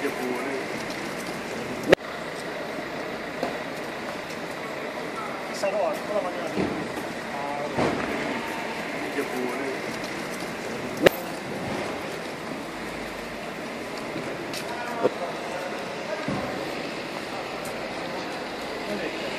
Vecchio pure. Sarò ancora magari. Vecchio pure. Thank